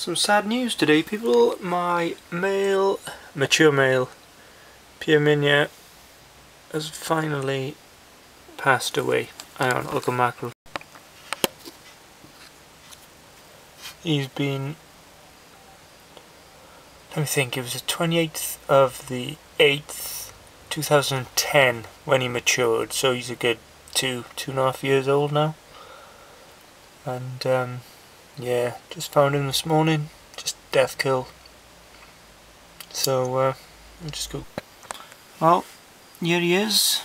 Some sad news today people, my male, mature male, P irminia has finally passed away. I on, look at mackerel. He's been, let me think, it was the 28th of the 8th, 2010 when he matured, so he's a good two, two and a half years old now. And um, yeah, just found him this morning. Just death kill. So, uh, I'll just go. Well, here he is.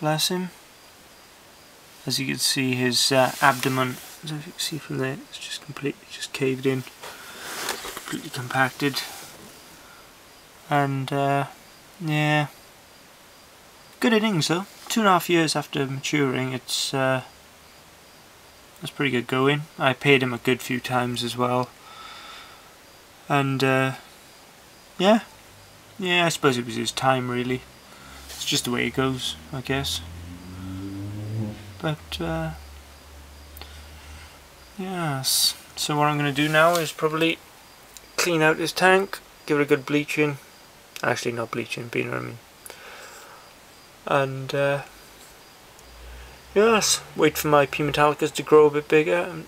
Bless him. As you can see, his uh, abdomen, as you can see from there, it's just completely just caved in. Completely compacted. And, uh, yeah. Good innings though. Two and a half years after maturing, it's, uh, that's pretty good going. I paid him a good few times as well. And uh, yeah, yeah, I suppose it was his time really. It's just the way it goes, I guess. But uh, yes, so what I'm going to do now is probably clean out this tank, give it a good bleaching. Actually, not bleaching, but you know what I mean. And uh, Yes, wait for my P Metallicas to grow a bit bigger and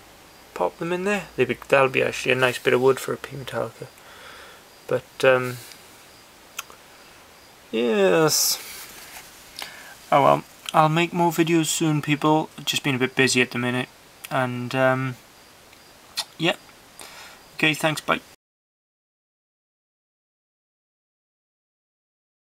pop them in there. Be, that'll be actually a nice bit of wood for a P Metallica. But, um, yes. Oh well, I'll make more videos soon, people. Just been a bit busy at the minute. And, um, yeah. Okay, thanks, bye.